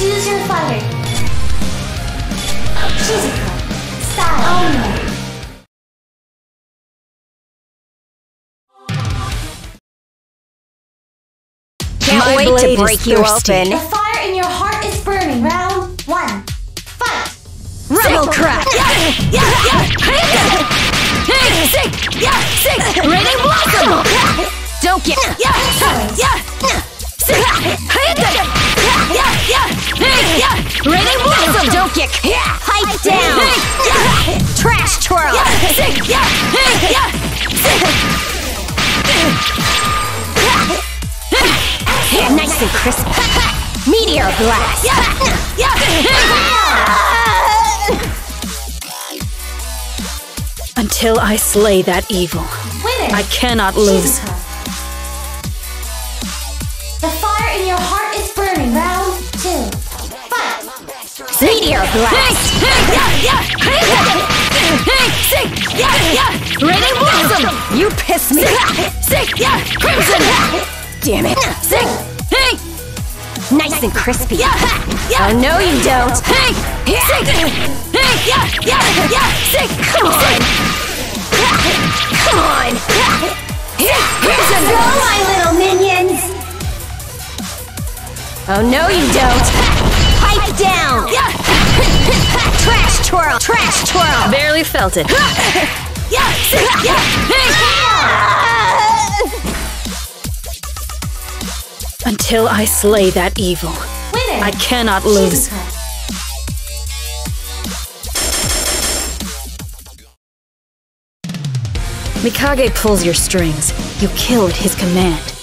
Choose your fighter. Shizuka. Style. Oh Can't My wait blade to break you thirsty. open. The fire in your heart is burning. Round one. Fight. Rebel crack! Yeah, yeah, yeah! Hey, sick! Yeah, sick! Ready, blossom! Don't get... Yeah, yeah! Sick! Hey, Ready, blossom! Don't get... Pipe down! Trash twirl! Yeah, sick! Yeah, hey, yeah! Sick! Nice and crisp. Meteor blast! Yeah, yeah! Until I slay that evil, Winner. I cannot lose. Shizuka. The fire in your heart Meteor blast! Hey, hey, yeah, yeah! Hey, sick! Yeah, yeah! Ready, blossom! You piss me! Crimson! Damn it! Sick! Hey! Nice and crispy! Oh, no, you don't! Hey! Sick! Hey! Yeah! Yeah! Yeah! Sick! Come on! Come on! Crimson! Go, my little minions. Oh, no, you don't! Pipe down! Trash twirl! Trash twirl! Barely felt it. Yeah! sick, Yeah! Hey! Until I slay that evil, Winner. I cannot lose. Mikage pulls your strings. You kill at his command.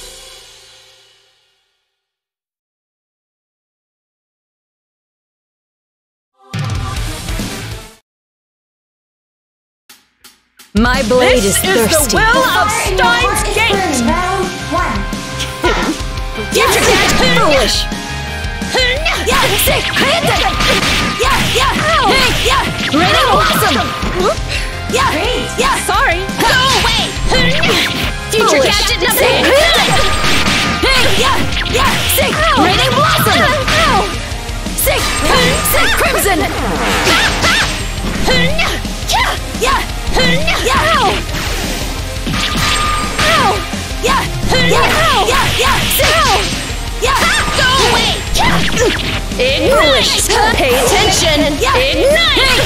My blade is thirsty. The your heart is burning. Round one. Yeah, foolish! Yeah, sick! Yeah, yeah! Hey, yeah! Ready, blossom! Yeah, yeah! Sorry! Go away! Future gadget number Hey, yeah, yeah! Sick! Ready, blossom! Sick! Sick, crimson! Yeah, yeah! Go away! English! Pay attention! Ignite!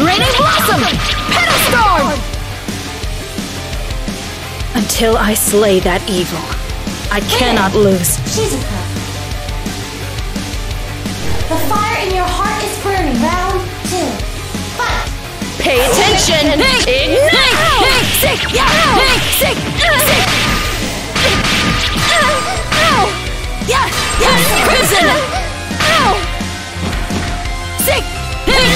Raining Blossom! Petal Storm! Until I slay that evil, I cannot lose. Shizuka. The fire in your heart is burning. Round two. Fight. Pay attention! Ignite! Sick! Yeah! Hey! Sick! Sick! Ow! Yeah! Yeah! Crimson! Ow! Sick! Hey!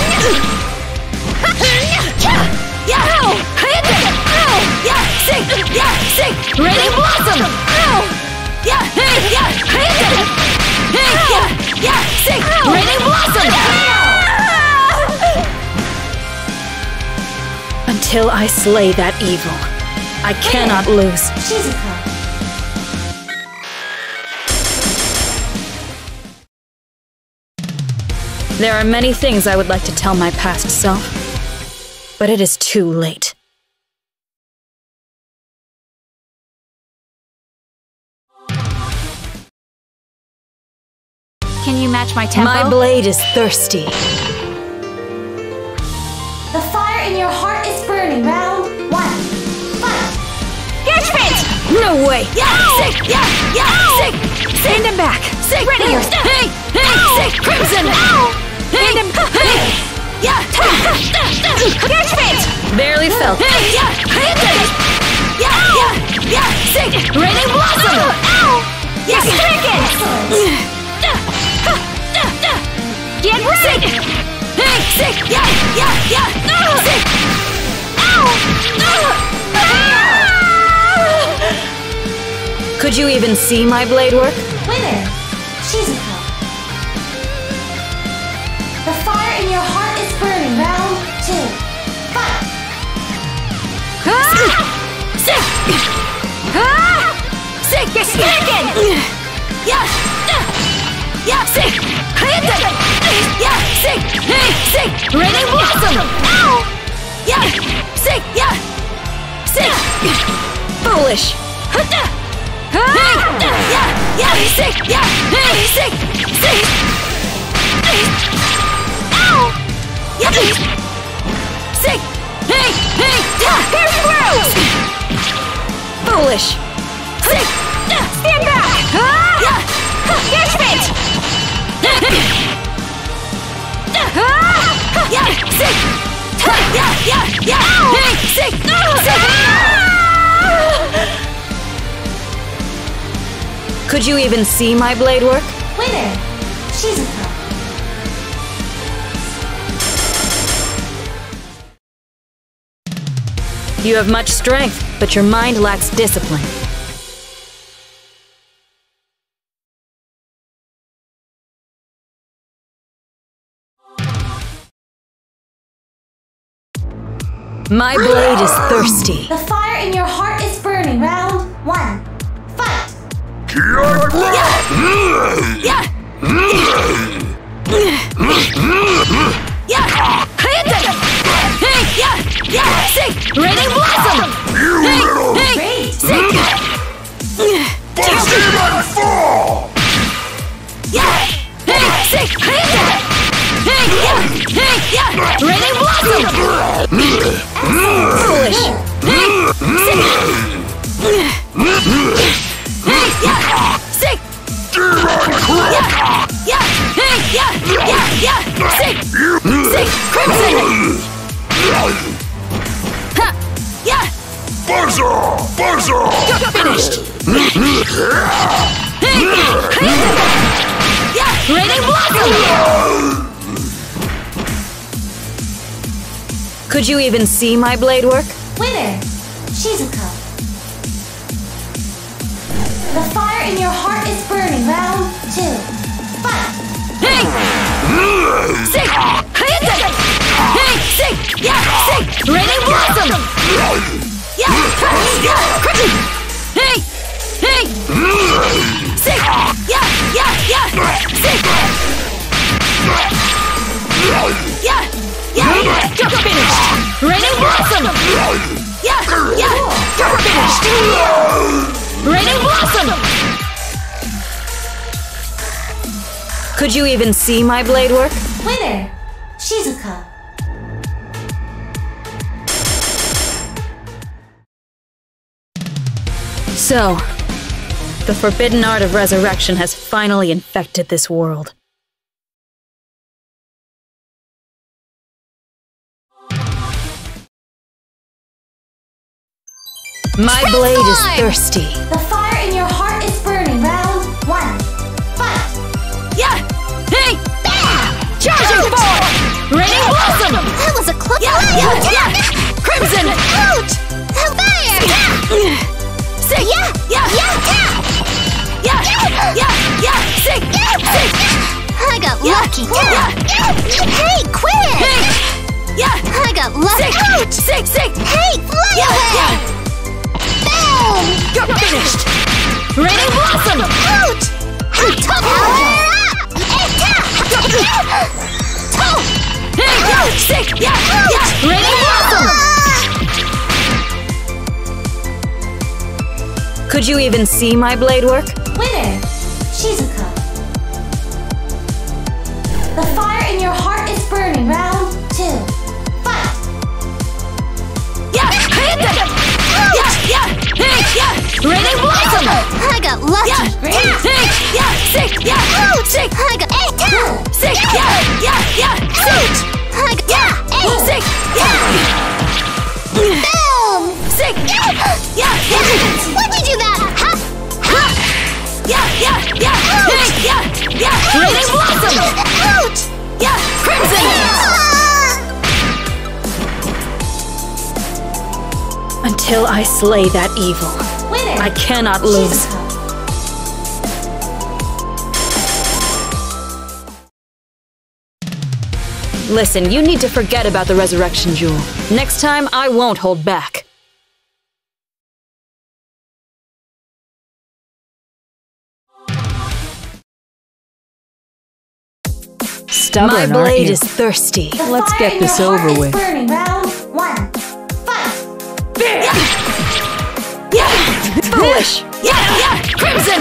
Yeah! Ow! Ow! Yeah! Sick! Yeah! Sick! Ready, blossom! Ow! Yeah! Hey! Yeah! Hey! Yeah! Blossom! Until I slay that evil, I cannot lose. There are many things I would like to tell my past self, but it is too late. Match my tempo? My blade is thirsty. The fire in your heart is burning. Round one. Fight. Judgment! No way! Yeah! Sick! Yeah! Yeah! Sick! Send him back! Sick! Ready your Hey! Hey! Sick! Crimson! Send him! Hey! Yeah! Judgment! Barely felt. Hey! Yeah! Hey! Yeah! Yeah! Yeah! Sick! Raining Blossom! Ow! Yeah! Stricken! Get ready! Hey! Sick! Yeah! Yeah! Yeah! Sick! Ow! Could you even see my blade work? Winner. Shizuka. The fire in your heart is burning. Round two. Fight. Ah! Sick! Ah! Stricken! Yeah! Yeah! Sick! Yeah! Sick! Hey, sick! Raining Blossom! Ow! Yeah! Sick! Yeah! Sick! Foolish! Hey, Yeah! Yeah! Sick! Yeah! Hey, sick! Sick! Ow! Yeah! Sick! Hey! Hey! Here's Rose! Foolish! Sick! Stand back! Ah. Yeah! Here's Fit! Could you even see my blade work? Winner, Shizuka. You have much strength, but your mind lacks discipline. My blade is thirsty. The fire in your heart is burning. Round one. Fight! Yeah! Yeah! See my blade work? Winner, Shizuka. The fire in your heart is burning. Round two. Fight! Hey! Sick! Hey! Sick! Yeah! Sick! Raining Blossom! Yeah! Yeah! Hey! Hey! Sick! You're Blossom! Could you even see my blade work? Winner, Shizuka. So, the forbidden art of resurrection has finally infected this world. My blade is thirsty. The fire in your heart is burning. Round one. Fight! Yeah! Hey! Charging forward! Raining Blossom! That was a close Yeah! Yeah! Yeah! Crimson! Ouch! How there! Sick! Yeah! Yeah! Yeah! Yeah! Yeah! Yeah! Sick! Sick! I got Yeah. lucky. Yeah. Hey, quit it! Hey! Yeah! I got lucky. Sick! Ouch! Sick! Sick! Hey, fly Yeah! away! Yeah! Boom! You're finished! Raining Blossom! Ouch! Top Hey! Yeah! Sick! Yeah! Yeah! Raining Blossom! Could you even see my blade work? Winner, Shizuka. The fire in your heart is burning. Round two. Fight! Yeah! Yeah! Yeah! Yeah! Raining Blossom! I got lucky. Yeah! Hey! Yeah! Sick! Yeah! Oh, sick! I got eight. Sick! Yeah! Yeah! Yeah! Sick! I got yeah. Eight. Sick! Yeah! Boom! Sick! Yeah! Yeah! Why'd Until I slay that evil, Winner. I cannot lose. Listen, you need to forget about the resurrection jewel. Next time, I won't hold back. Stubborn, My blade is thirsty. The Let's get this over with. Round one. Foolish! Yeah, yeah, Crimson!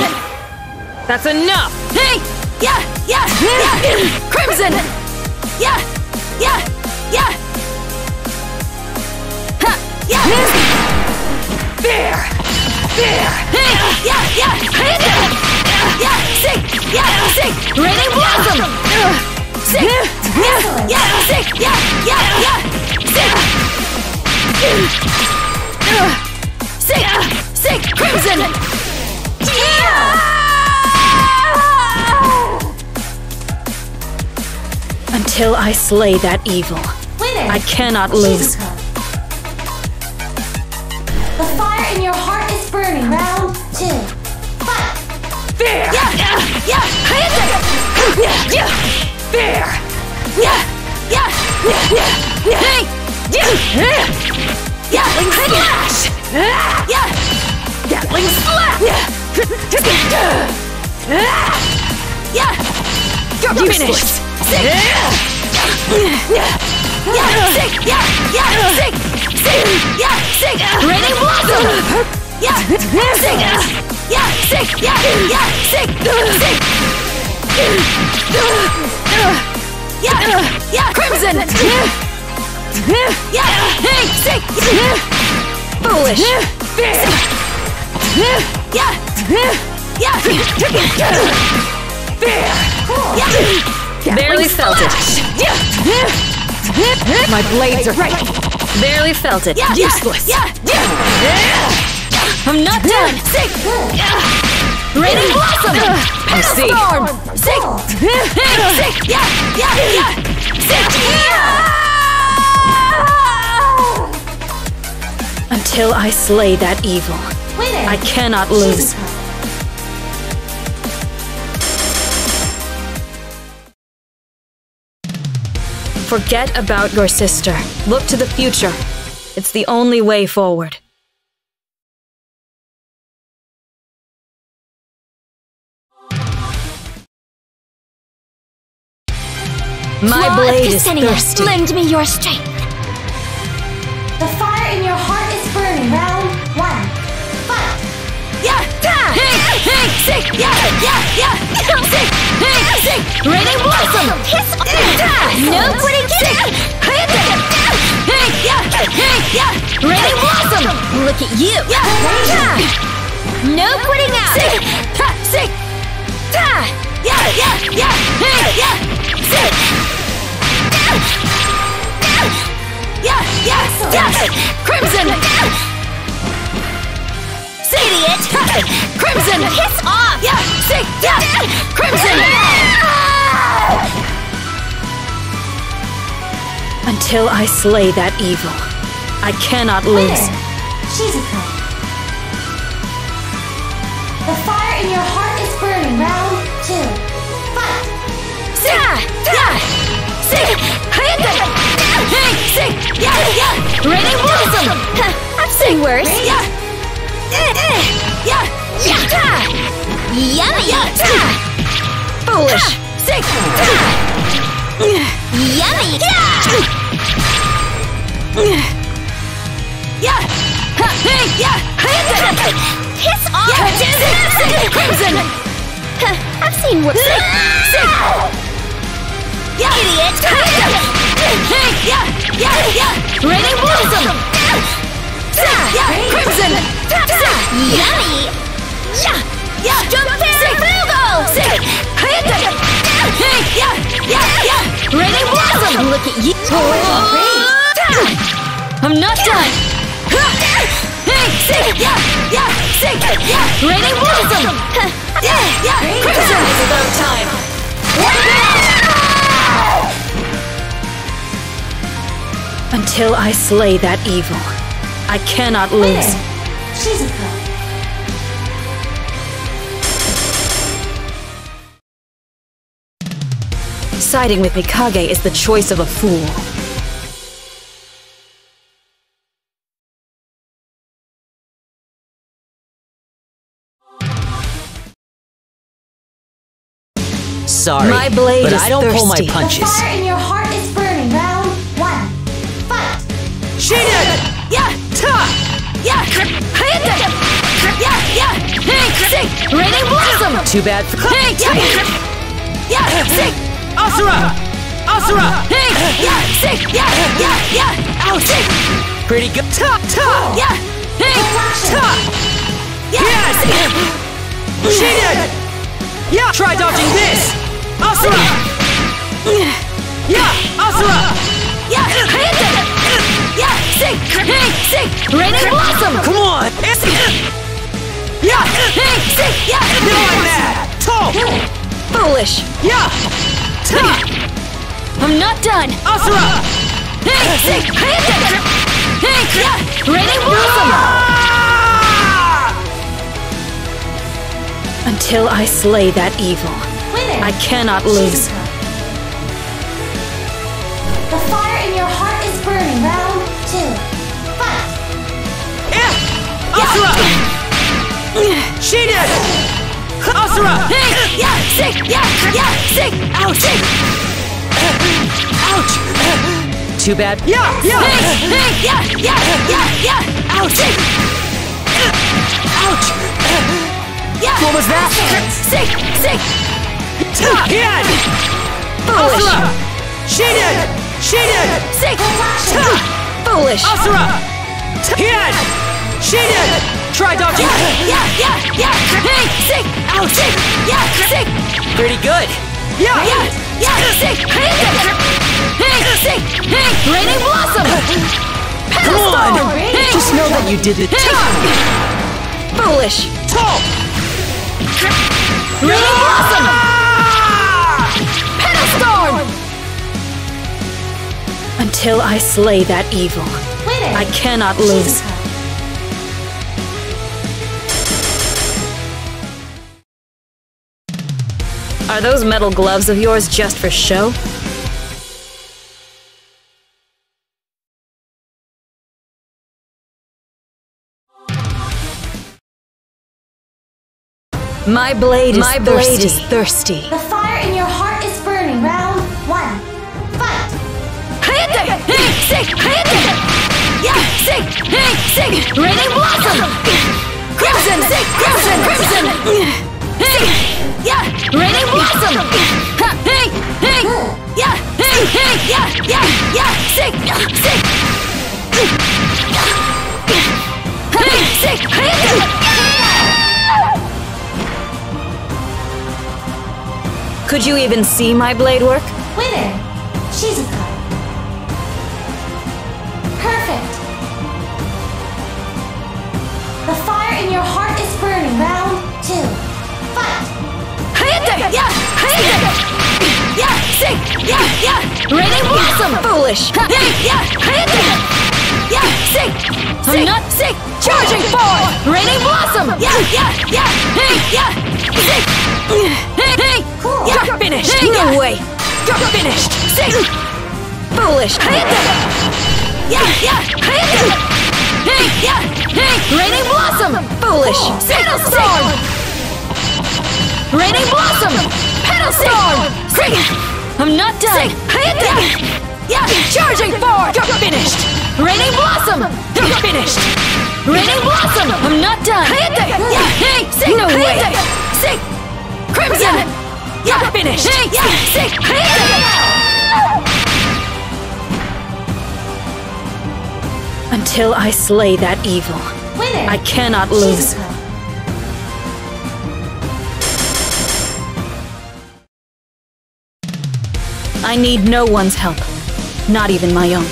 That's enough! Hey! Yeah, yeah, yeah! Crimson! Yeah, yeah, yeah! Ha! Yeah! Fear! Fear! Hey! Yeah, yeah! Yeah, sick! Yeah, sick! Raining Blossom! Sick! Yeah, yeah, sick! Yeah, yeah, yeah! Sick! Sick! Sick! Crimson! Yeah! Until I slay that evil, Winner. I cannot lose. Shizuka. The fire in your heart is burning. Round two. Fight. Fear! Yeah, yeah, yeah! Yeah, yeah! Fear! Yeah! Yeah! Yeah! Yeah! Hey! Yeah! Yeah! Flash! Yeah! Gatling! Yeah! Useless! Sick! Yeah! Sick! Yeah! Yeah! Sick! Sick! Yeah! Sick! Raining Blossom! Yeah! Sick! Yeah! Sick! Yeah! Yeah! Sick! Sick! Yeah! Yeah! Crimson! Foolish! Barely felt it. My blades are right. Barely felt it. Useless. Yeah! Yeah! I'm not done. Sick! Raining Blossom! See. Storm! Sick! Sick! Yeah! Yeah! Yeah! Sick! Yeah! Until I slay that evil. I cannot lose. Forget about your sister. Look to the future. It's the only way forward. My blade is thirsty. Lend me your strength. Sick! Yeah! Yeah! Yeah! Sick! Hey! Sick! Raining Blossom! Off. No quitting! Sick! Hey! Hey! Yeah! Hey! Yeah! Raining Blossom! Look at you. Yeah! No quitting out. Sick! Sick! Yeah! Yeah! Yeah! Hey! Yeah! Sick! Yeah! Yeah! Yeah! Crimson! Idiot. Crimson! Piss off. Yeah! Sick! Yeah! Crimson! Until I slay that evil, I cannot lose. Winner. Shizuka. The fire in your heart is burning. Round two. Fight. Sick! Yeah! Sick! Hey! Hey! Sick! Yeah! Yeah! Raining Blossom! I've seen worse. Yeah! Foolish! Sick! Yummy. Yeah! Yeah! Piss. Yeah! Sick! Sick! Crimson! I've seen worse. Sick! Yeah! Idiot. Yeah! Yeah! Yeah! Yeah! Crimson! Yummy. Yeah! Yeah! Jump Sick! Sick! Hey! Yeah! Yeah! Yeah! Raining Blossom! Look at you. I'm not done! Hey! Sick! Yeah! Yeah! Sick! Yeah! Raining Blossom! Yeah! Yeah! Crimson! It's about time. Until I slay that evil, I cannot lose. Winner. Shizuka. Siding with Mikage is the choice of a fool. Sorry, My blade but is I don't pull my thirsty. The fire in your heart is burning. Round one. Fight. Cheated! Yeah! Ta! Yeah! Hayate! Yeah! Yeah! Hey! Sick! Raining Blossom! Too bad for Hey! Yeah! Yeah! Sick! Asura! Asura! Hey! Yeah! Sick! Yeah! Yeah! Yeah! Ow! Sick! Pretty good. Ta! Ta! Yeah! Hey! Reflection. Ta! Yeah! Yes! Cheated! Yeah! Try dodging this! Asura! Yeah. Yeah! Asura! Yeah! Hayate! Yeah! Sick! Hey! Sick! Raining Blossom! Come on! Yeah! Hey! Sick! Yeah! You like that! Toe! Foolish! Yeah! Ta! I'm not done! Asura! Hey! Sick! Hayate! Hey! Yeah! Raining Blossom! Ah! Until I slay that evil, I cannot lose. Asura! Cheated! Asura! Hey! Yeah! Sick! Yeah! Yeah! Sick! Ow! Sick! Ouch! Too bad. Yeah! Hey! Yeah! Hey! Yeah! Yeah! Yeah! Yeah! Ow! Sick! Ouch! Yeah! What was that? Sick! Sick! Hit! Asura! Cheated! Cheated! Sick! Foolish! Asura! Hit! Cheated! Try dodging. Yeah! Yeah! Yeah! Hey! Sick! Ow! Sick! Yeah! Sick! Pretty good. Yeah! Yeah! Yeah! Sick! Hey! Hey! Sick! Hey! Raining Blossom! Come on! Hey! Just know that you did it. Foolish! Toe! Raining Blossom! Ah! Storm! Until I slay that evil, I cannot lose. Are those metal gloves of yours just for show? My blade is My thirsty. blade is thirsty. The fire in your heart is burning. Round one. Fight. Hayate! Sick! Yeah! Sick! Sick! Raining Blossom! Crimson! Sick! Crimson! Crimson! Hey! Yeah! Blossom! Hey! Hey! Yeah! Hey! Hey! Yeah! Yeah! Yeah! Sick! Sick! Hey! Sick! Could you even see my blade work? Winner. Shizuka. Yeah! Hayate! Yeah! Sick! Yeah! Yeah! Raining Blossom! Foolish! Hey! Yeah! Hayate! Yeah! I'm not sick! Charging forward! Raining Blossom! Yeah! Yeah! Yeah! Hey! Yeah! Sick! Hey! Hey! Yeah! Finished. No way. Finished! Foolish! Hayate! Yeah! Hayate! Hey! Yeah! Hey! Raining Blossom! Foolish! Petal Storm! Raining Blossom! Petal Storm! Quick! I'm not done! Hayate! Yeah! Charging forward! You're finished! Raining Blossom! You're finished! Raining Blossom! I'm not done! Yeah! Hey! Sick! No way. Sick! Crimson! Yeah! finished! Hey! Yeah! Sick! Until I slay that evil, Winner. I cannot lose. I need no one's help, not even my own.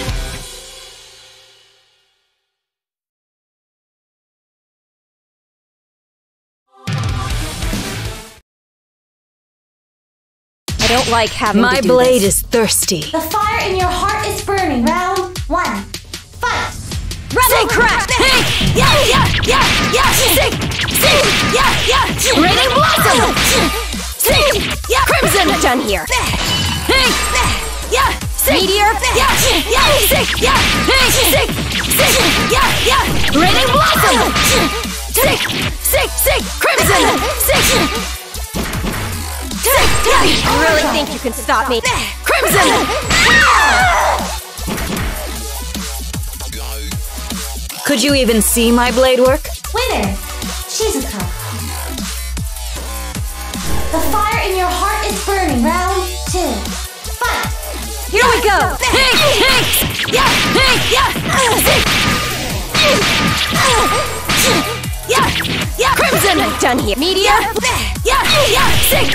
I don't like having My blade is thirsty. The fire in your heart is burning. Round one. Fight. Rebel crack! Hey! Yeah! Yeah! Yeah! Yeah! Sick! Sick! Yeah! Yeah! Raining Blossom! Yeah! Crimson! Done here! Hey! Yeah! Meteor! Yeah! Yeah! Sick! Yeah! Hey! Sick! Sick! Yeah! Yeah! Raining Blossom! Sick! Sick! Sick! Crimson! Sick! Sick! Yeah! think you can stop me? Crimson! Could you even see my blade work? Winner, Shizuka. The fire in your heart is burning. Round two. Fight! Here we go! Hey! Hey! Yeah! Hey! Yeah! Yeah! Yeah! Crimson! Done here. Media! Yeah! Yeah! Sick!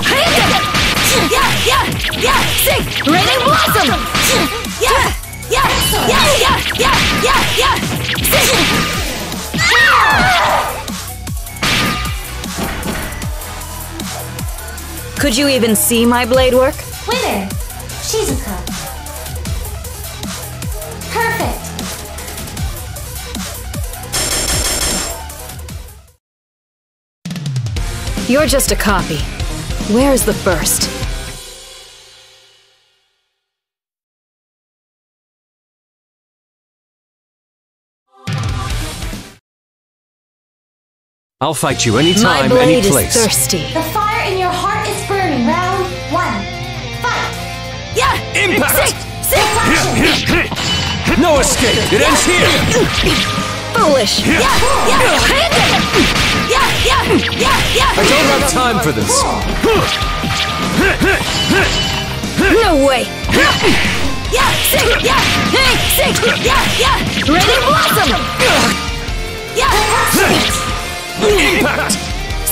Yeah! Yeah! Yeah! Sick! Raining Blossom! Yeah! Yeah! Yeah! Yeah! Yeah! Yeah! Yeah! Sick! Could you even see my blade work? Winner, Shizuka. Perfect. You're just a copy. Where's the first? I'll fight you My anytime, any place. My blade is place. thirsty. No escape! It ends here! Foolish! Yeah! Yeah! Yeah! Yeah! Yeah! Yeah! I don't have time for this. No way! Yeah! Sick! Yeah! Hey! Sick! Yeah! Yeah! Raining Blossom! Yeah! Impact!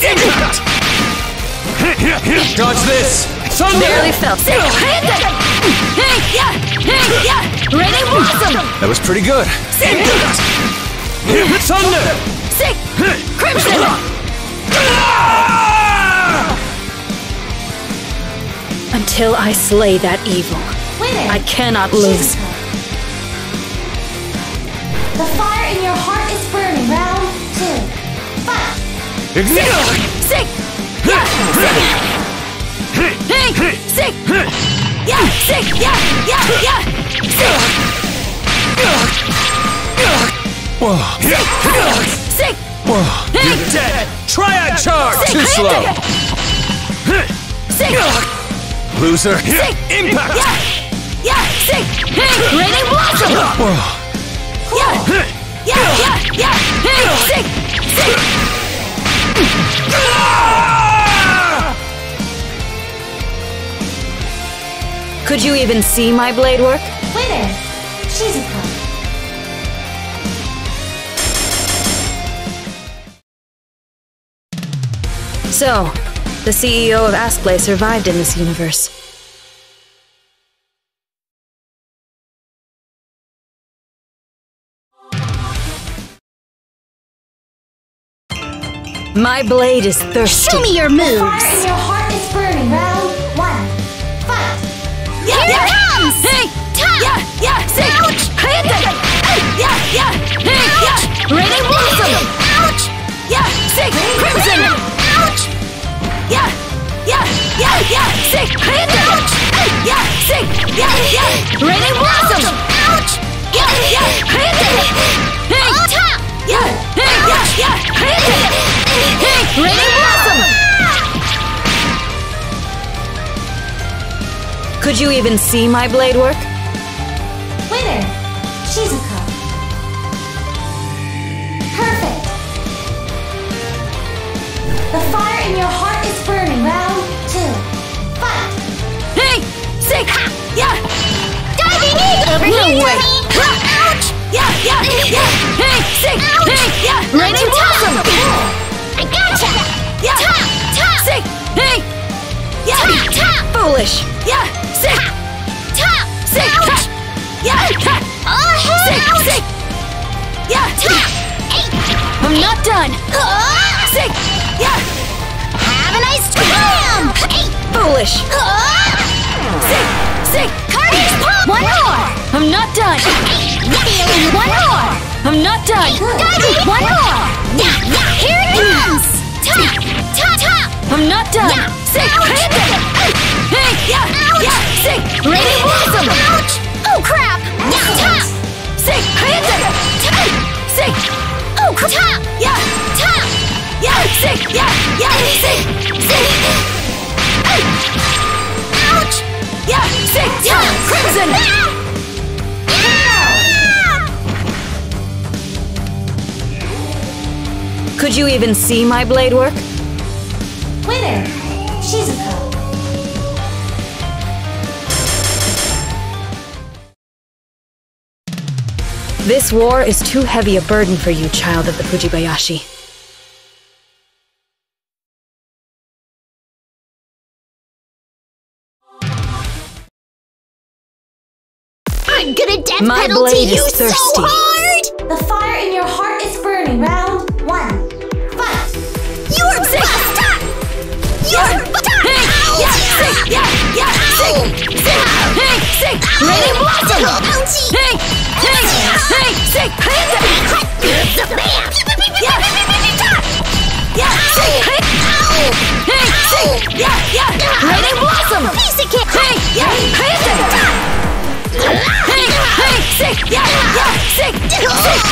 Impact! Dodge this! Thunder! Barely fell. Sick! Hey! Yeah! Hey! Yeah! Raining Blossom! That was pretty good. Sick! Thunder! Sick! Crimson! Until I slay that evil, Winner, I cannot lose. The fire in your heart is burning. Round two. Fight! Ignite! Sick! Yeah! Sick! You're dead! Triad charge! Too slow! Loser! Impact! Yeah! Yeah! Sick! Hey! Raining Blossom! Yeah! Yeah! Yeah! Yeah! Sick! Sick! Ah! Could you even see my blade work? Wait Winner, Shizuka. So, the CEO of Askplay survived in this universe. My blade is thirsty. Show me your moves. Yeah, sick! Hit it! Yeah, sick! Yeah, yeah! Raining Blossom! Ouch! Yeah, yeah, it! Hey! Top! Yeah, hey, yeah, yeah! It! Hey! Raining Blossom! Could you even see my blade work? Winner, Shizuka. Sick! Yeah! Diving in! Over No here, way. Ouch! Yeah, yeah, yeah! Hey! Sick! Hey! Yeah! Raining Blossom! I gotcha! Yeah! Top! Top! Sick! Hey! Yeah! Top! Top! Foolish! Yeah! Sick! Top! Sick! Ouch! Yeah! Oh, Sick! ouch! Sick! Yeah! Top! Hey! I'm not done! Oh! Sick! Yeah! Have a nice time! Hey! Foolish! Oh! Sick! Sick! Carnage pump! One more! I'm not done! One more! I'm not done! Diving! One more! Here it comes! Top! Top! Top! I'm not done! Sick! Hey! Yeah! Yeah! Sick! Raining Blossom! Ouch! Oh crap! Top! Sick! It! Sick! Oh crap! Top! Yeah! Top! Yeah! Sick! Yeah! Yeah! Sick! Sick! Ouch! Crimson! Could you even see my blade work? Winner, Shizuka. This war is too heavy a burden for you, child of the Fujibayashi. Death My penalty blade is you thirsty. so hard! The fire in your heart is burning. Round one. Fight. You're bust! You're bust! Yeah, sick, yeah, yeah, sick, sick, hey, sick, raining blossom! Ouchie! Hey, hey, hey, sick, hey, The bam! yeah, yeah, sick, hey, hey, sick, yeah, yeah, raining blossom! Piece of cake! Hey, yeah, hey, sick, hey, hey, sick, yeah, yeah, sick, sick,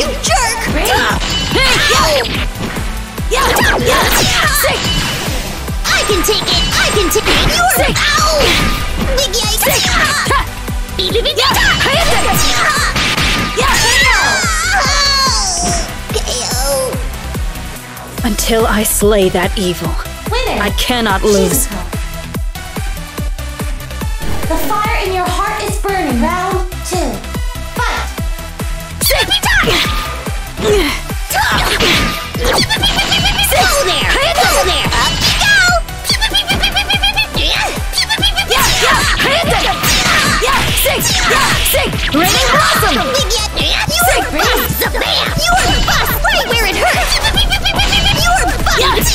You jerk! hey, yeah, yeah, sick, I can take it! I can take it! Big yikes! sick, yeah, Until I slay that evil. I cannot lose. Shizuka. The fire in your heart is burning. Round two. Fight. Go there! Go there! Up you go! Yeah, yeah, hey, yeah, sick, yeah, sick, raining blossom! You're bust! You're bust right where it hurts! You're bust!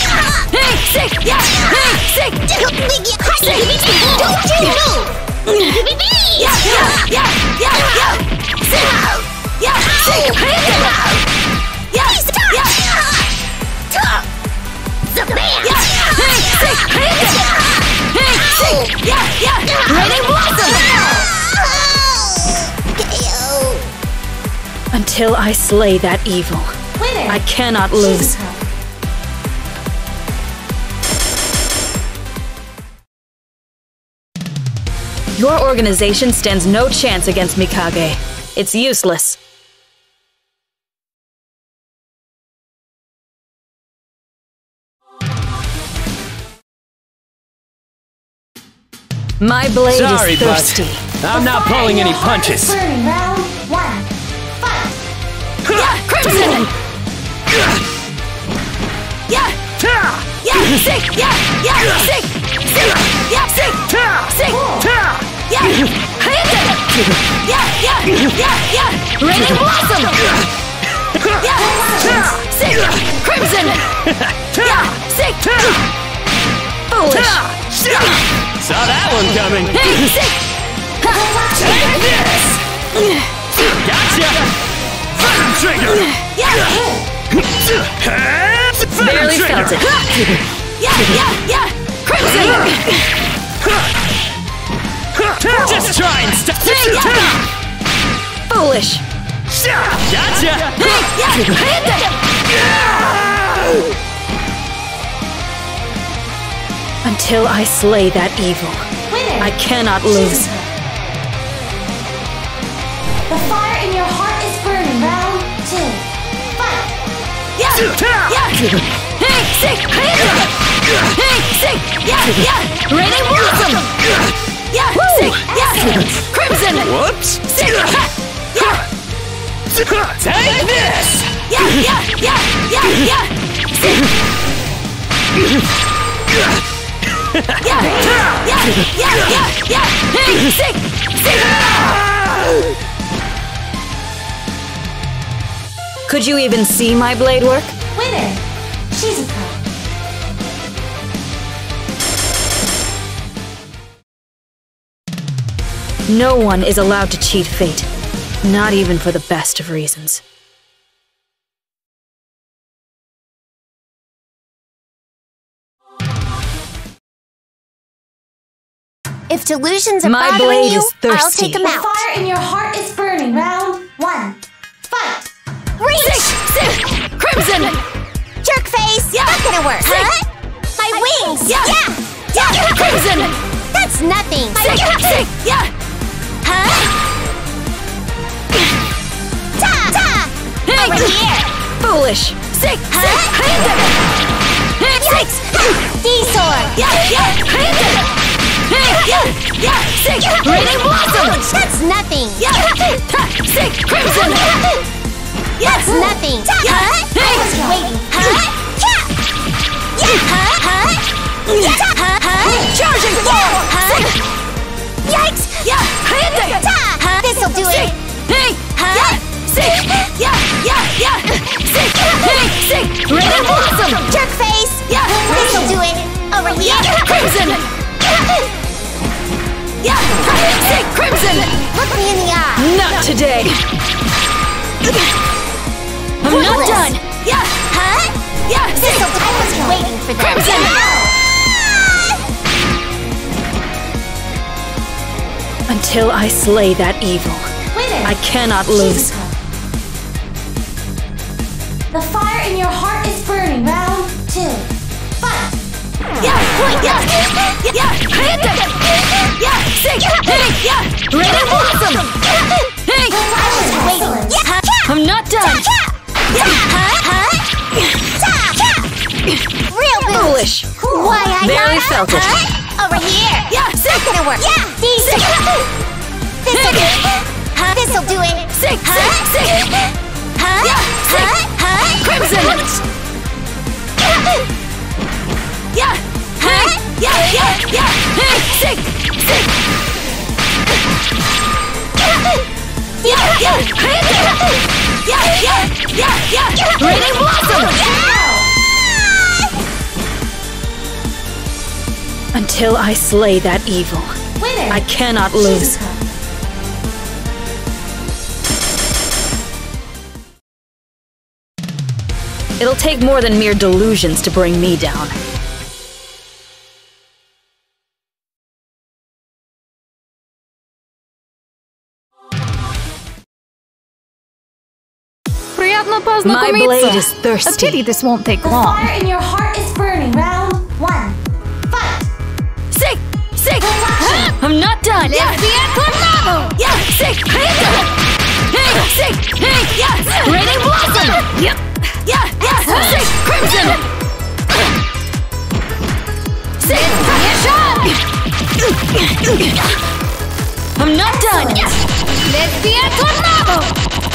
Hey, sick, yeah, hey, sick, Don't you yeah, hey, yeah, hey, hey, Until I slay that evil. I cannot lose. Your organization stands no chance against Mikage. It's useless. My blade Sorry, is but thirsty. I'm not pulling in any your heart is punches. Burning. Round one. Fight. Yeah, Crimson! Yeah, yeah, sick, yeah, yeah, sick, sick, yeah, sick, sick, yeah, yeah, yeah, yeah, yeah, raining blossom! Yeah, sick, crimson! Yeah, sick, foolish! Saw that one coming. Hey, sick! Take this! Gotcha! Venom trigger! Yeah, barely felt it. Yeah, yeah, yeah, crimson! Just try and stop. Hey, yeah. Foolish! Gotcha! Hey, yeah, hey, sick! Until I slay that evil, Winner. I cannot lose. The fire in your heart is burning. Round two. Fight. Yeah, yeah, hey, sick, hey, sick, hey, sick, yeah, yeah, raining blossom, yeah, sick, yeah, crimson, Whoops! sick, ha, yeah, Take this! yeah, yeah, yeah, yeah, yeah, sick, yeah, yeah, yeah, yeah, yeah, hey, sick, sick. Could you even see my blade work? Winner. Shizuka. No one is allowed to cheat fate, not even for the best of reasons. If delusions are My bothering blade you, is I'll take them out. The out. fire in your heart is burning. Round one. Fight. Reach! Sick! Crimson! Jerk face! Yeah. Not gonna work, Sick. huh? My wings! Yeah! Yeah! Yeah! Crimson! That's nothing. Sick, sick, yeah. Sick, blossom. That's nothing! Sick, crimson. That's nothing! Huh? I was waiting. Huh? Huh? Huh? Charging forward. Yikes! This'll do it! Huh? sick, yeah, yeah, yeah, sick, sick, raining blossom. Jerk face! Yeah, This'll do it! Over here! crimson. Yeah, ha, crimson. Look me in the eye! Not today. I'm not Pointless. done. Yeah, Huh? yeah, This'll I was waiting for that! Crimson. until I slay that evil. I cannot lose. Shizuka. The fire in your heart is burning. Round two. Fight. Yeah, yeah, yeah, yeah, hit them. Yeah, sick, hey, yeah, raining blossom. Hey. I'm not done. Yeah, huh, huh. Real! Foolish. Why I Barely not? felt it. Over here! Yeah, sick, Gonna work! Yeah! Decent! This'll do it! Huh? This'll do it! sick, Huh? sick, sick. Huh? Yeah, sick. Huh? Huh? Crimson. Raining blossom. Until I slay that evil, Winner. I cannot lose. Shizuka. It'll take more than mere delusions to bring me down. My blade is thirsty. A pity this won't take the long. The fire in your heart is burning. Round one. Fight. Sick. Sick. I'm not done. Yeah. Lesbian Cornavo. Yeah. Sick. Hey. Sick. Hey. Yes. Ready, Blossom. Yep. Yeah. Yes. Sick. Crimson. Sick. Yashan. I'm not done. Yes. Lesbian Cornavo.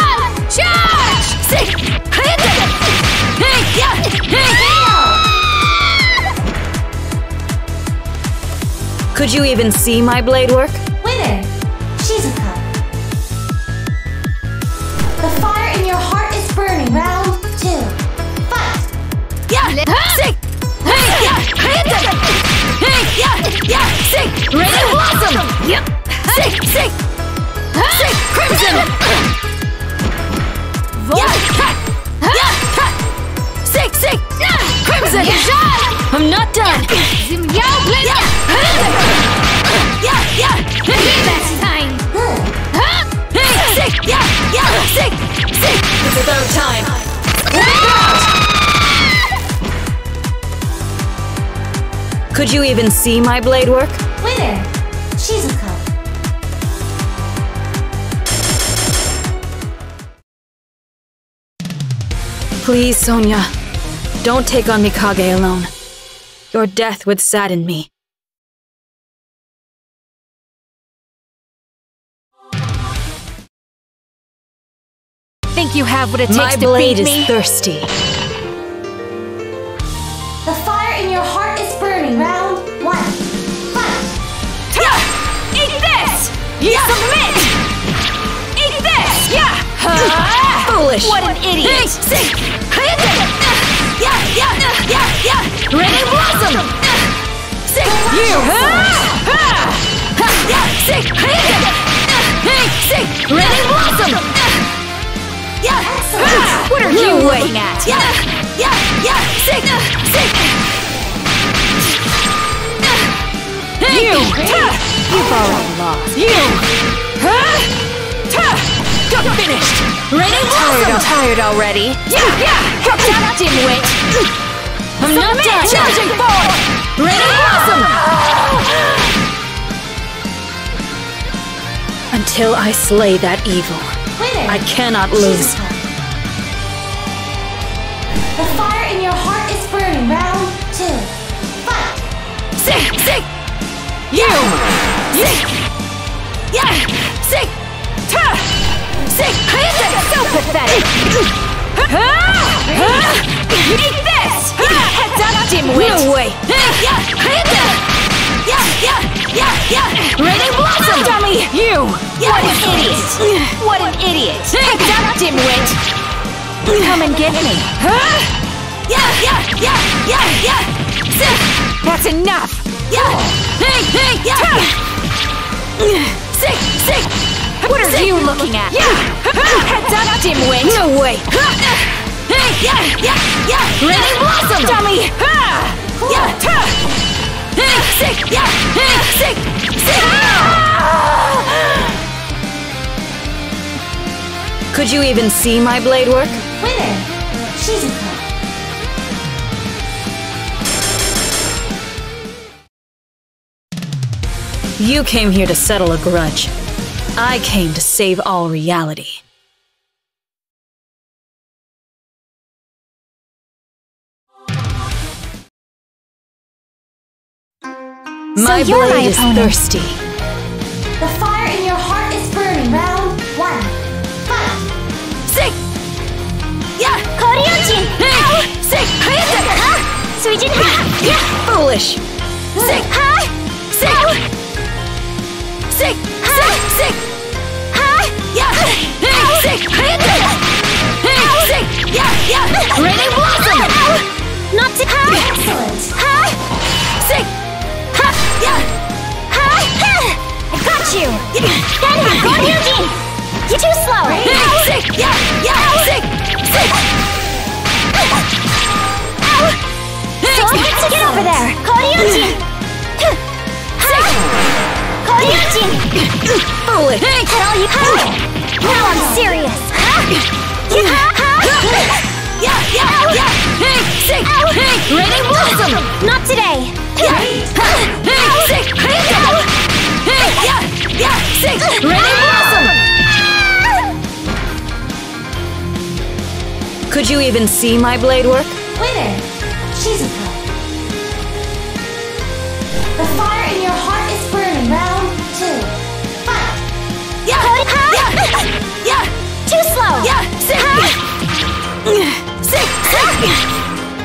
Could you even see my blade work? Winner, Shizuka. The fire in your heart is burning. Round two. Fight! Yeah! Sick! Hey! Yeah! Hey! Yeah! Yeah! Sick! Red Blossom! Yep! Sick! Sick! Sick! Crimson! Yeah! Yeah! Cut! Sick! Sick! Crimson! I'm not done! Yeah! Yeah! Yeah! Time! Good. Hey! Sick! Yeah! Yeah! Sick! Sick! It's about time! Could you even see my blade work? Winner. Shizuka. Please, Sonia, don't take on Mikage alone. Your death would sadden me. Think you have what it My takes to blade beat is me? thirsty. The fire in your heart is burning. Round one. Fight. Eat this! You submit! Eat this! Yeah! Foolish! What an idiot! Hey, sick! Hit! Yeah, yeah, yeah, yeah! Raining blossom! Sick! You! Yeah, sick! Hit it! Hey, sick! Raining blossom! What are you looking at? Yeah, yeah, yeah, sick, sick. You! You've already lost. You! Got finished. Ready? tired, I'm tired already. Yeah, yeah. Drop that dimwit! I'm not done! Charging forward. Raining blossom! Ah! Until I slay that evil, I cannot lose. Sick, sick. You. Sick. Yeah. Sick. Ta. Sick. So pathetic! Eat this. Heads up, dimwit! No way. Yeah. Yeah. Yeah. Yeah. Yeah. Raining blossom! Dummy! You! What an idiot! What an idiot! Heads up, dimwit! Come and get me! Huh? Yeah. Yeah. Yeah. Yeah. Yeah. That's enough! Yeah. Hey. Hey. Yeah. Sick. Sick. What are you looking at? Heads up, dimwit! No way! Hey. Yeah. Yeah. Yeah. Raining blossom! Dummy! Yeah. Ta. Hey. Sick. Yeah. Hey. Sick. Sick. Ah! Could you even see my blade work? Winner. Shizuka. You came here to settle a grudge. I came to save all reality. My you're my blade is opponent. thirsty. The fire in your heart is burning. Round one. Fight. Sick. Yeah. Koryojin! Hey. Sick. Ha! Suijin! Yeah! Foolish! Sick. Sick. Sick. Sick. Yeah. Sick. Sick. Yeah. Yeah. Raining blossom! Not to! Excellent. Sick. Ha! Yeah. I got you! Then Koryojin! You're too slow! Sick. Yeah. Yeah. Sick. Sick. Ow! So let's get over there! Ha! You! Now I'm serious! Raining blossom! Not today! Raining blossom! Could you even see my blade work? Winner. Shizuka. The fire in your heart Yeah. Too slow! Yeah. Sick. Sick. Sick.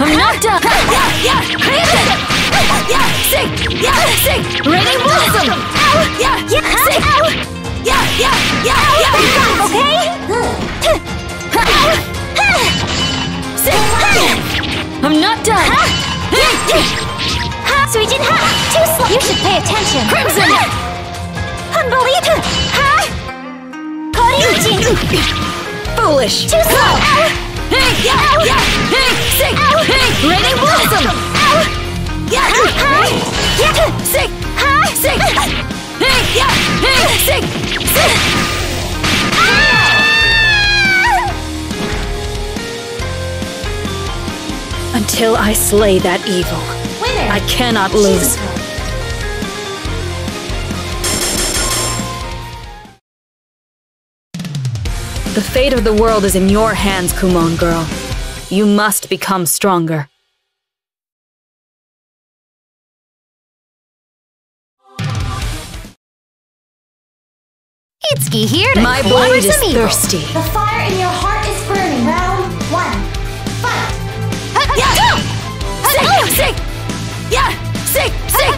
I'm not done! Yeah. Yeah. Yeah. Sick. Yeah. Sick. Raining blossom! Yeah. Yeah! Sick. Ow! Yeah. Yeah. Yeah. Yeah. Okay? Good. Sick. I'm not done! Ha! Suijin, ha! Too slow! You should pay attention! Crimson! Unbelievable! Ha! Foolish! Too slow! Ow! Hey. Yeah. Yeah. Hey. Sick. Hey. Raining blossom! Yeah. Ha! Yeah! Sick. Sick. Hey. Yeah. Hey. Sick. Sick. Until I slay that evil, Winner. I cannot lose. The fate of the world is in your hands, Kumon girl. You must become stronger. Itsuki here to My blade is evil. thirsty. The fire in your heart is burning. Round one. Fight. Yeah. Sick. Sick. Yeah. Sick. Sick.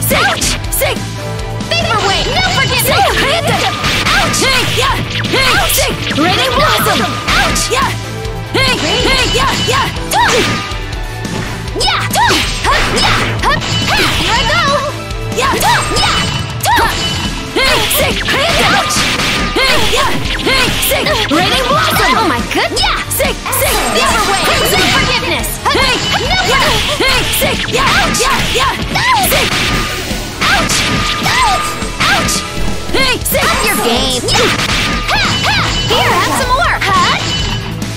Sick. Sick. Paperweight! No forgiveness! Hey, yeah, hey, Ouch! Sick. Ready, blossom! Ouch! Yeah! Hey, hey, yeah, yeah! Done! Yeah! Done! Hup, yeah! Hup, ha! Here I go! Yeah! Done! Yeah! Done! Hey, sick! Hey, ouch! Hey, yeah! Hey, sick! Uh, Ready, blossom! Oh my good! Yeah! Sick, sick! The other way! Sick forgiveness! Hey! No! Yeah! Hey, sick! Yeah! Ouch! Yeah! Yeah! Sick! Ouch! Ouch! Hey! Sick! Up your game. Ha, ha. Here, have some more. Hut.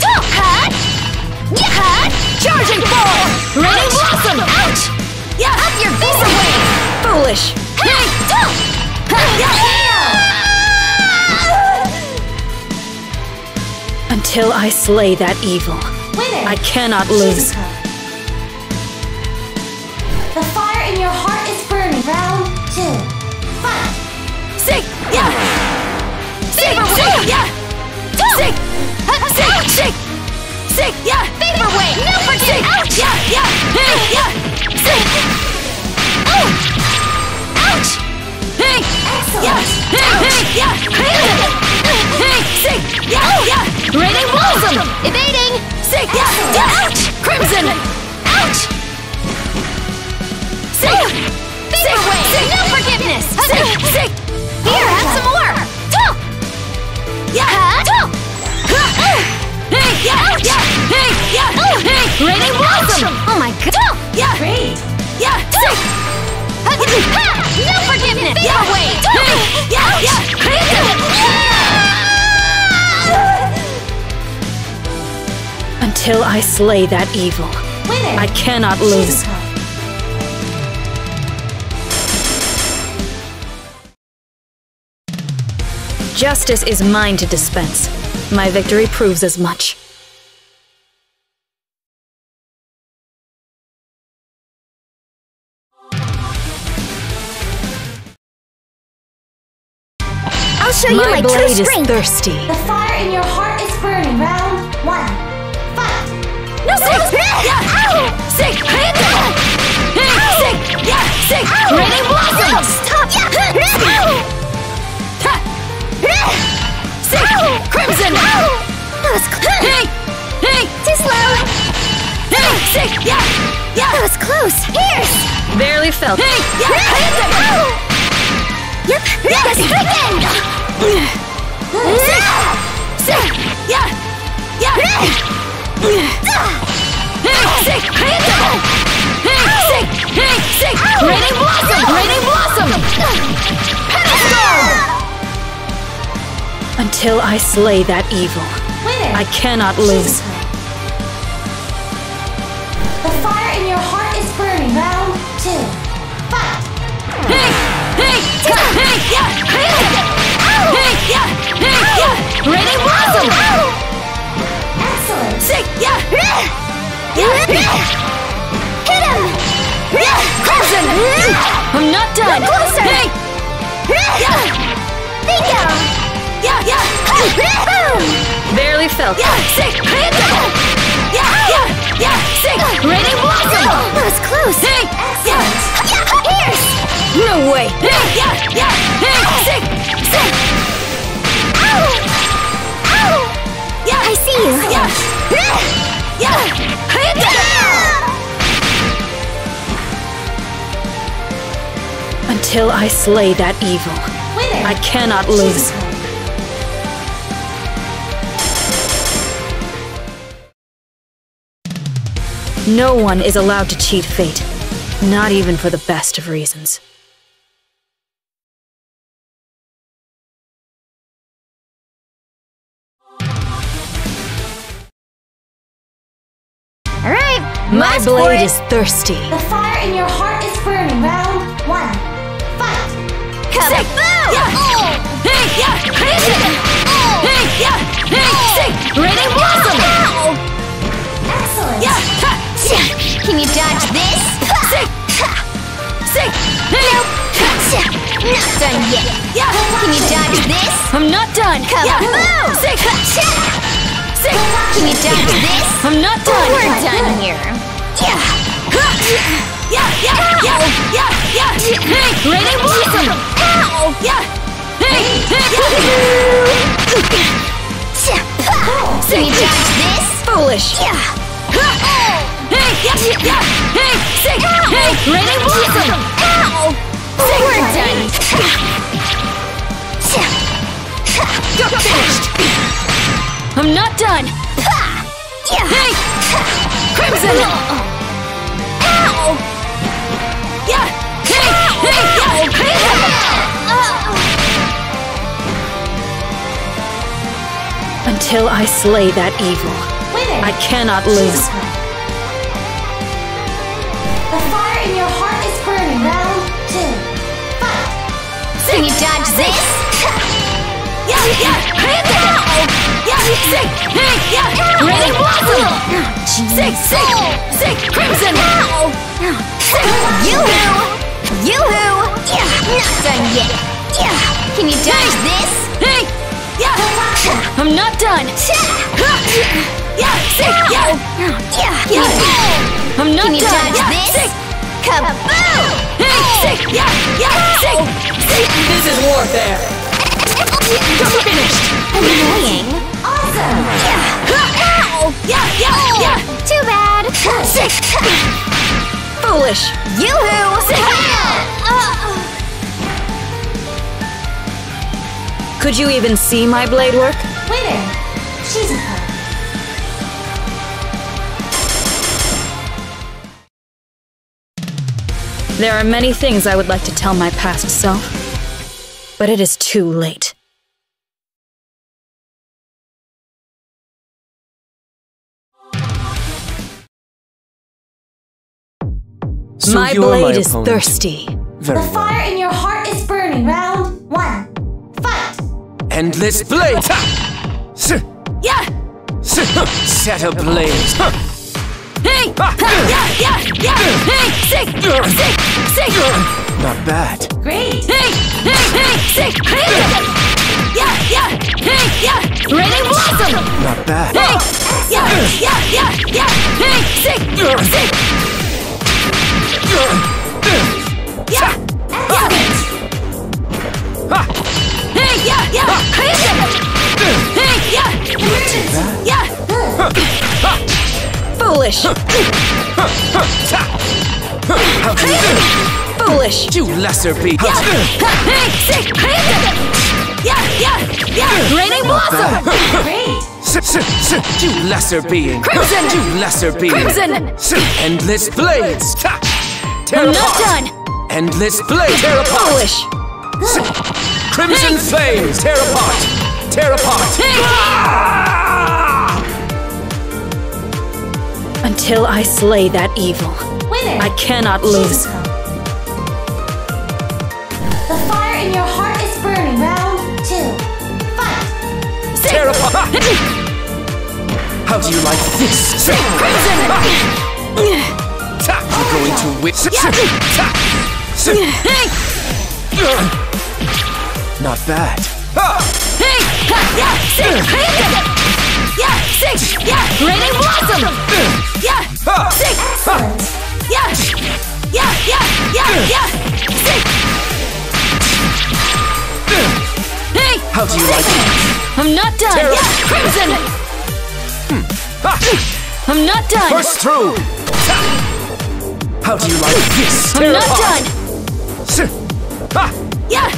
Two. Hut. Yeah. Hut. Charging forward! Raining blossom! Ouch! Yeah! Up your visa wave. Foolish! Hey! Two. Until I slay that evil, Winner. I cannot lose. The fire in your heart is burning. Round two. Sick! Yeah! Sick! Sick! Yeah! Sick! Sick! Sick! Sick! Yeah! Wave. No forget. Ouch! Yeah! Yeah! Hey! Yeah! Sick! Oh! Ouch! Hey! Yeah! Hey! Hey! Yeah! Hey! Sick! Yeah! Oh. Yeah! Raining blossom! Evading. Sick! Yeah! Yeah! Ouch! Crimson! Ouch! Sick! Sick! wave. No forgiveness. Sick! Sick! Here, some more. Yeah! Hey! Yeah! Yeah! Hey! Yeah! Hey! Raining blossom! Oh my god. Yeah! Great. Yeah! Sick! No forgiveness. Yeah! Vapor wave. Hey! Yeah! Yeah! Until I slay that evil, I cannot lose. Justice is mine to dispense. My victory proves as much. I'll show you My my, true blade is thirsty. The fire in your heart is burning. Round one. Fight. No, sick! Yeah! Sick! Hey! Sick! Yeah! Sick! Raining blossom! Was close. Hey! Hey! Too slow. Hey! Sick! Yeah! Yeah! That was close. Ears. Barely felt. Hey! Yeah! Yep. Yes. Again. Sick! Sick! Yeah! Yeah! Hey! Sick! Hey! Sick! Hey! Sick! Raining blossom! Raining blossom! Pedestal! Until I slay that evil, Winner. I cannot lose. The fire in your heart is burning. Round two. Fight. Hey! Hey! Hey! Yeah! Hey! Hey! Yeah! Hey! Yeah! Raining blossom! Excellent. Sick! Yeah! Yeah! Hit him. Yeah! Crimson! I'm not done! closer. Hey! Yeah! Bingo. Yeah! Yeah! Boom. Barely felt. Yeah! Sick! Yeah! Yeah! Yeah! Sick! Raining blossom! That was close. Hey! Yeah! yeah, Ears. No way. Hey! Yeah! Yeah! Hey! Sick! Sick! Ow. Ow. Yeah! I see you. Yeah! Yeah! Hey! Until I slay that evil. I cannot lose. No one is allowed to cheat fate, not even for the best of reasons. All right. My blade is thirsty. The fire in your heart is burning. Round one. Fight. Sick! Yeah! Oh. Oh. Hey! Yeah! Hey! Oh. Hey! Yeah! Hey! Sick! Raining blossom! Not done yet. Yeah! Can you dodge this? I'm not done. Yeah! Kaboom! Sick! Sick! Can you dodge this? I'm not done. We're done here. Yeah. Yeah! Yeah! Yeah! Yeah! Yeah! Hey! Raining blossom! Ow! Yeah! Hey! Hey! Can you dodge this? Foolish. Yeah. Hey! Yeah! Yeah! Hey! Sick! Hey! Raining blossom! Ow! We're done. I'm not done. Hey! Crimson! Yeah! Hey! Hey! Yeah! Until I slay that evil. I cannot lose. Can you dodge this? Yeah! Yeah! Yeah! Sick! Hey! Yeah! Raining Blossom! Sick! Sick! Sick! Crimson! Yoo-hoo! Yoo-hoo! Not done yet. Can you dodge this? Hey! I'm not done! I'm not Can you dodge this? Kaboom! Hey! This is warfare. Finished! Annoying. Awesome. Ow! Yeah! Yeah! Yeah! Too bad. Sick. Foolish! Yoo-hoo! Could you even see my blade work? Winner. Shizuka. There are many things I would like to tell my past self, but it is too late. So my blade my is thirsty. Very The well. fire in your heart is burning. Round one. Fight. Endless blade! Ha! S- Yeah! s- huh. Set ablaze! Huh. Ah. Hey! Yeah! Yeah! Yeah! Hey! Sick! Sick! Sick! Not bad. Great. Hey! Hey! Hey! Sick! Hey! Yeah! Yeah! Hey! Yeah! Raining Blossom! Not bad. Hey! Yeah! Yeah! Yeah! Yeah! Hey! Sick! Sick! Yeah! Yeah! Ah. Hey! Yeah! Ah. Yeah! Hey! Hey! Yeah! Emergency. Yeah! Foolish! How do you Foolish! You lesser beast! Hey! Sick! Yeah! Yeah! Yeah! Raining Blossom! Great. You lesser being! Crimson! You lesser being! Crimson! Endless blades! Tear I'm not done! Endless blade! Tear apart! Foolish! Crimson flames! Tear apart! Tear apart! Ah! Until I slay that evil, Winner. I cannot lose. The fire in your heart is burning. Round two. Fight. Tear apart! Ha! How do you like this? Crimson! Ah. Ta! I'm going to whip. Ta! Hey! Not bad. Ah. Hey! Ha! Yeah! Sick! Yeah! Sick! Yeah! Raining Blossom! Yeah! Excellent. Yeah! Yeah! Yeah! Yeah! Yeah! Sick! Hey! How do you like it? I'm not done! Terror. Yeah! Crimson! Hmm. Ah. I'm not done! Burst through! How do you like this? I'm not done! Ha! Ah. Yeah!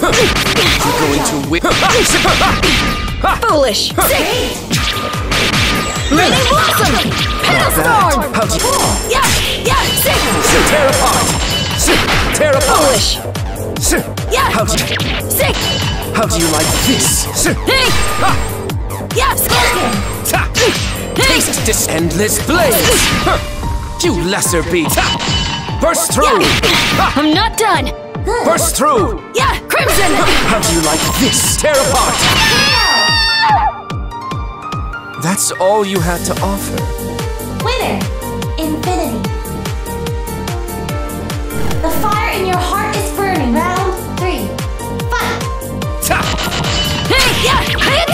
I'm going to whip. Ha! Foolish! Raining Blossom! Petal Storm! How do you Yeah! Yeah! Sick! tear apart? S- Tear apart! Foolish! S- Yeah! How do you, Sick! how do you like this? S- Hey! Ha! Yeah! Ta! Hey! Taste this endless blaze! You lesser beast! Ha! Burst through! Ha! I'm not done! Burst through! Yeah! Crimson! How do you like this? Tear apart! That's all you had to offer. Winner. Infinity. The fire in your heart is burning. Round three. Fight. Ta! Hey! Yeah! Hey!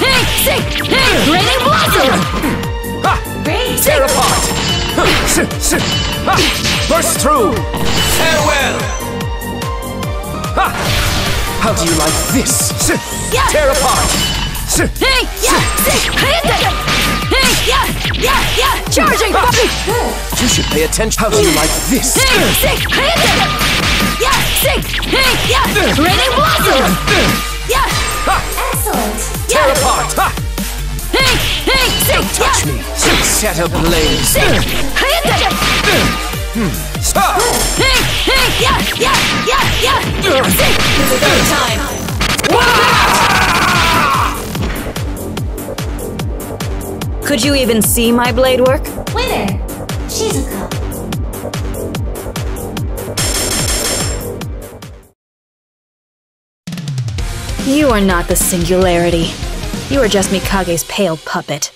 Hey! Sick! Hey! Raining Blossom! Ha! Great. Tear apart! Huh. S- s- ha! Burst through! Farewell! Ha! How do you like this? S- Yeah. Tear apart! Hey! Yeah! Sick! Hey! Yeah! Yeah! Yeah! Charging! You should pay attention. How do you like this? Hey! Sick! Hey! Yeah! Sick! Hey! Yeah! Raining Blossom! Yeah! Ha! Excellent. Tear apart! Ha! Hey! Hey! Sick! Touch Yeah! me! Set ablaze! Sick! Hey! Stop! Hey, hey, yeah, yeah, yeah, yeah. Sick. It's a good time. Could you even see my blade work? Winner, Shizuka. You are not the singularity. You are just Mikage's pale puppet.